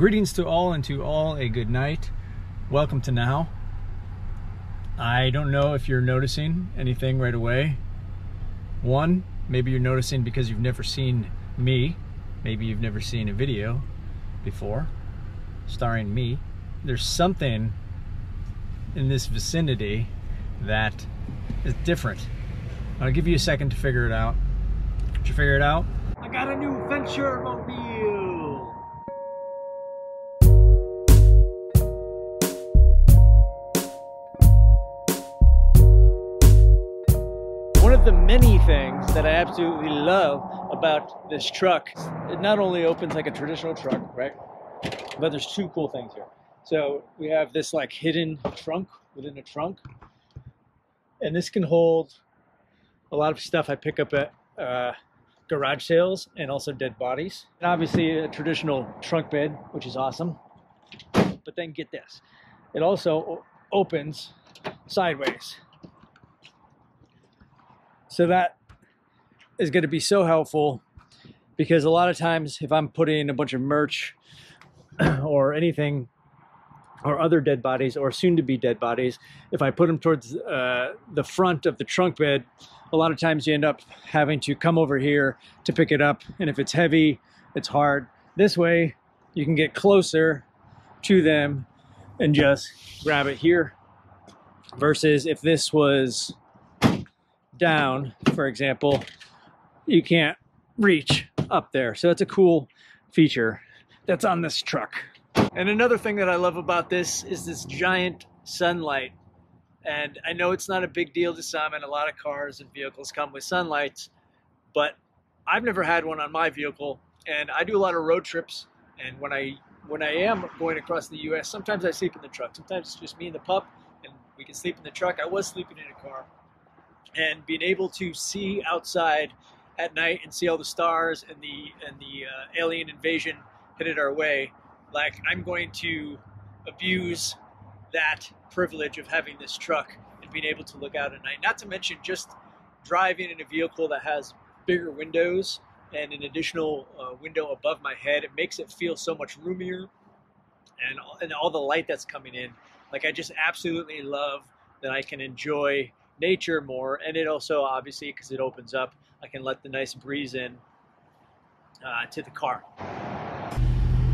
Greetings to all and to all a good night. Welcome to Now. I don't know if you're noticing anything right away. One, maybe you're noticing because you've never seen me. Maybe you've never seen a video before starring me. There's something in this vicinity that is different. I'll give you a second to figure it out. Did you figure it out? I got a new venture mobile. That I absolutely love about this truck, it not only opens like a traditional truck, right? But there's two cool things here. So we have this like hidden trunk within a trunk. And this can hold a lot of stuff I pick up at uh, garage sales and also dead bodies. And obviously a traditional trunk bed, which is awesome. But then get this, it also opens sideways. So that is going to be so helpful because a lot of times if I'm putting a bunch of merch or anything or other dead bodies or soon to be dead bodies, if I put them towards uh, the front of the trunk bed, a lot of times you end up having to come over here to pick it up. And if it's heavy, it's hard. This way, you can get closer to them and just grab it here. Versus if this was down, for example, you can't reach up there. So it's a cool feature that's on this truck. And another thing that I love about this is this giant sunlight. And I know it's not a big deal to some, and a lot of cars and vehicles come with sunlights, but I've never had one on my vehicle. And I do a lot of road trips. And when I when I am going across the U.S., sometimes I sleep in the truck. Sometimes it's just me and the pup, and we can sleep in the truck. I was sleeping in a car, and being able to see outside at night and see all the stars and the and the uh, alien invasion headed our way, like I'm going to abuse that privilege of having this truck and being able to look out at night. Not to mention just driving in a vehicle that has bigger windows and an additional uh, window above my head. It makes it feel so much roomier and and all the light that's coming in. Like I just absolutely love that I can enjoy nature more. And it also obviously, because it opens up, I can let the nice breeze in uh, to the car.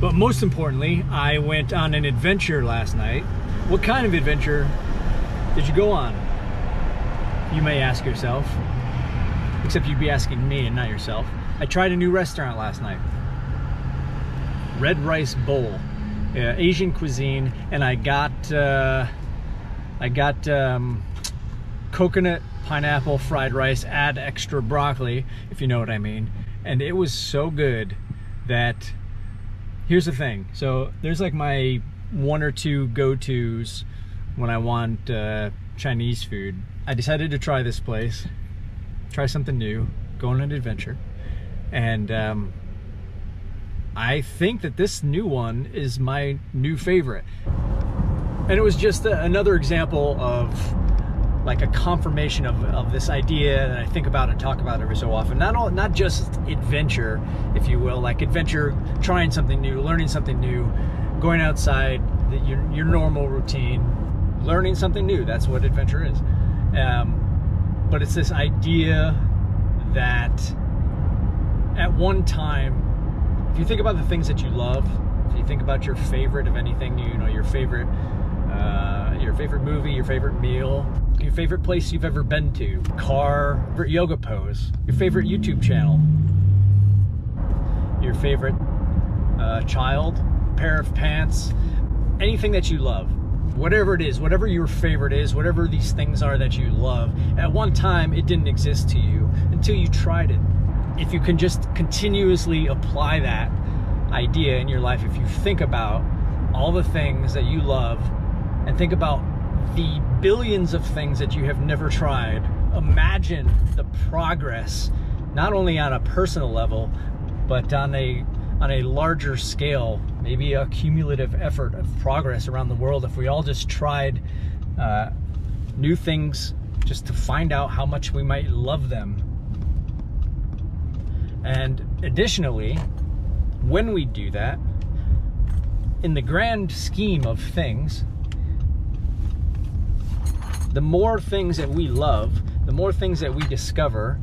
But most importantly, I went on an adventure last night. What kind of adventure did you go on? You may ask yourself. Except you'd be asking me and not yourself. I tried a new restaurant last night. Red Rice Bowl, uh, Asian cuisine, and I got uh, I got um, coconut pineapple fried rice. Add extra broccoli, if you know what I mean. And it was so good that here's the thing. So there's like my one or two go-tos when I want uh, Chinese food. I decided to try this place, try something new, go on an adventure, and um, I think that this new one is my new favorite. And it was just a, another example of like a confirmation of, of this idea that I think about and talk about every so often. Not all, not just adventure, if you will, like adventure, trying something new, learning something new, going outside the, your your normal routine, learning something new. That's what adventure is. Um, but it's this idea that at one time, if you think about the things that you love, if you think about your favorite of anything, you know, your favorite, uh, your favorite movie, your favorite meal, your favorite place you've ever been to, car, favorite yoga pose, your favorite YouTube channel, your favorite uh, child, pair of pants, anything that you love, whatever it is, whatever your favorite is, whatever these things are that you love, at one time it didn't exist to you until you tried it. If you can just continuously apply that idea in your life, if you think about all the things that you love and think about the billions of things that you have never tried, imagine the progress, not only on a personal level, but on a on a larger scale, maybe a cumulative effort of progress around the world. If we all just tried uh, new things just to find out how much we might love them. And additionally, when we do that, in the grand scheme of things, the more things that we love, the more things that we discover,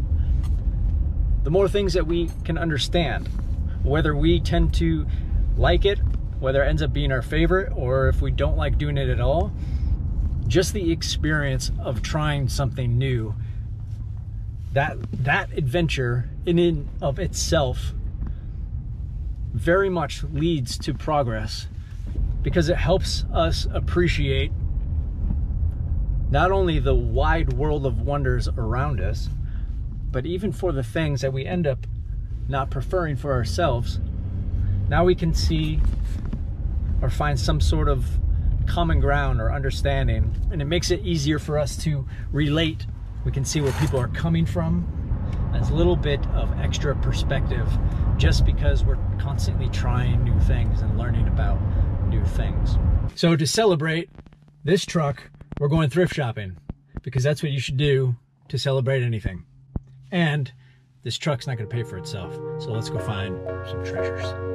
the more things that we can understand. Whether we tend to like it, whether it ends up being our favorite, or if we don't like doing it at all, just the experience of trying something new, that that adventure in and of itself very much leads to progress because it helps us appreciate not only the wide world of wonders around us, but even for the things that we end up not preferring for ourselves, now we can see or find some sort of common ground or understanding, and it makes it easier for us to relate. We can see where people are coming from That's a little bit of extra perspective just because we're constantly trying new things and learning about new things. So to celebrate this truck, we're going thrift shopping because that's what you should do to celebrate anything. And this truck's not going to pay for itself. So let's go find some treasures.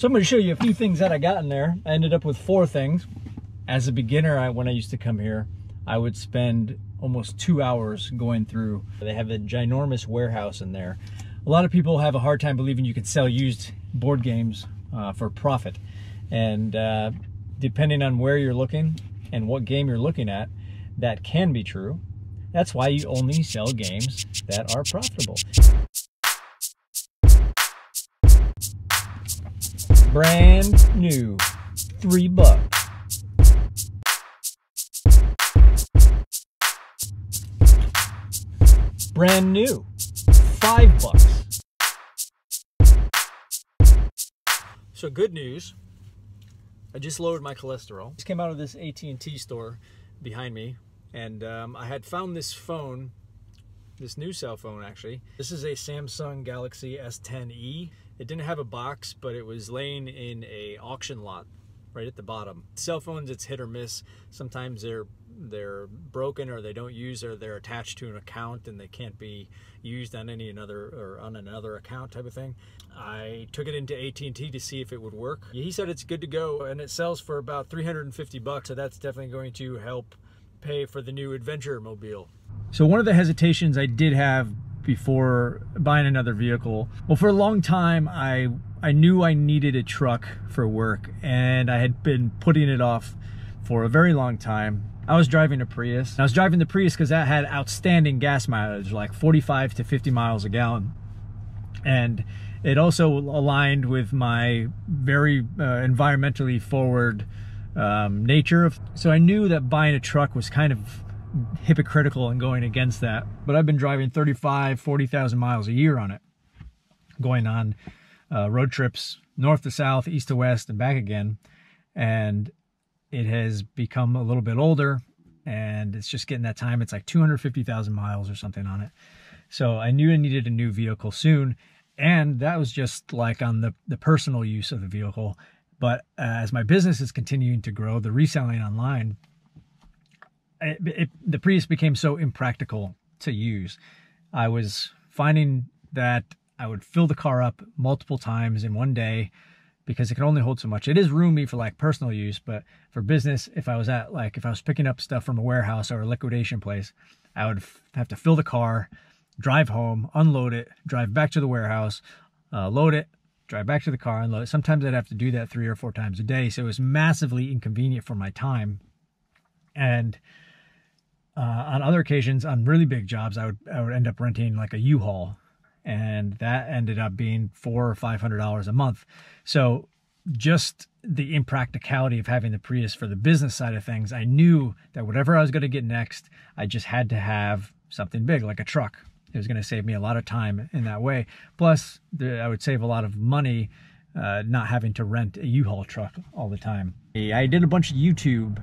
So I'm going to show you a few things that I got in there. I ended up with four things. As a beginner, I, when I used to come here, I would spend almost two hours going through. They have a ginormous warehouse in there. A lot of people have a hard time believing you can sell used board games uh, for profit. And uh, depending on where you're looking and what game you're looking at, that can be true. That's why you only sell games that are profitable. Brand new, three bucks. Brand new, five bucks. So good news, I just lowered my cholesterol. Just came out of this AT&T store behind me and um, I had found this phone this new cell phone actually. This is a Samsung Galaxy S10e. It didn't have a box, but it was laying in a auction lot right at the bottom. Cell phones, it's hit or miss. Sometimes they're they're broken or they don't use or they're attached to an account and they can't be used on any another or on another account type of thing. I took it into AT&T to see if it would work. He said it's good to go and it sells for about 350 bucks, so that's definitely going to help pay for the new adventure mobile. So one of the hesitations I did have before buying another vehicle, well, for a long time, I I knew I needed a truck for work, and I had been putting it off for a very long time. I was driving a Prius. I was driving the Prius because that had outstanding gas mileage, like 45 to 50 miles a gallon. And it also aligned with my very uh, environmentally forward um, nature. So I knew that buying a truck was kind of hypocritical and going against that. But I've been driving 35, 40,000 miles a year on it, going on uh, road trips north to south, east to west, and back again. And it has become a little bit older and it's just getting that time. It's like 250,000 miles or something on it. So I knew I needed a new vehicle soon. And that was just like on the, the personal use of the vehicle. But uh, as my business is continuing to grow, the reselling online, it, it, the Prius became so impractical to use. I was finding that I would fill the car up multiple times in one day because it can only hold so much. It is roomy for like personal use, but for business, if I was at like if I was picking up stuff from a warehouse or a liquidation place, I would have to fill the car, drive home, unload it, drive back to the warehouse, uh, load it, drive back to the car, unload it. Sometimes I'd have to do that three or four times a day. So it was massively inconvenient for my time. And uh, on other occasions, on really big jobs, I would I would end up renting like a U-Haul, and that ended up being four or five hundred dollars a month. So just the impracticality of having the Prius for the business side of things, I knew that whatever I was going to get next, I just had to have something big like a truck. It was going to save me a lot of time in that way. Plus, I would save a lot of money uh, not having to rent a U-Haul truck all the time. I did a bunch of YouTube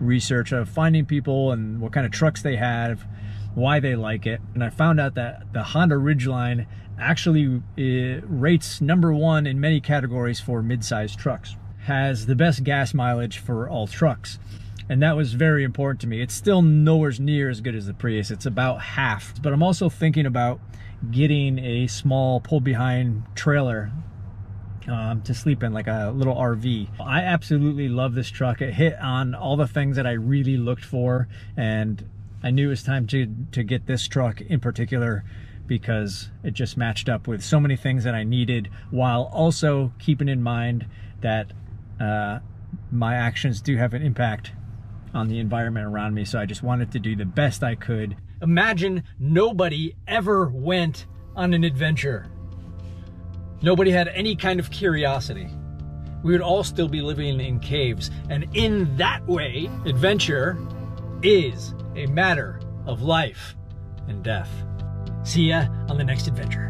research of finding people and what kind of trucks they have, why they like it, and I found out that the Honda Ridgeline actually uh, rates number one in many categories for mid-sized trucks. Has the best gas mileage for all trucks. And that was very important to me. It's still nowhere near as good as the Prius. It's about half. But I'm also thinking about getting a small pull behind trailer um, to sleep in, like a little RV. I absolutely love this truck. It hit on all the things that I really looked for, and I knew it was time to, to get this truck in particular because it just matched up with so many things that I needed while also keeping in mind that uh, my actions do have an impact on the environment around me. So I just wanted to do the best I could. Imagine nobody ever went on an adventure. Nobody had any kind of curiosity. We would all still be living in caves. And in that way, adventure is a matter of life and death. See ya on the next adventure.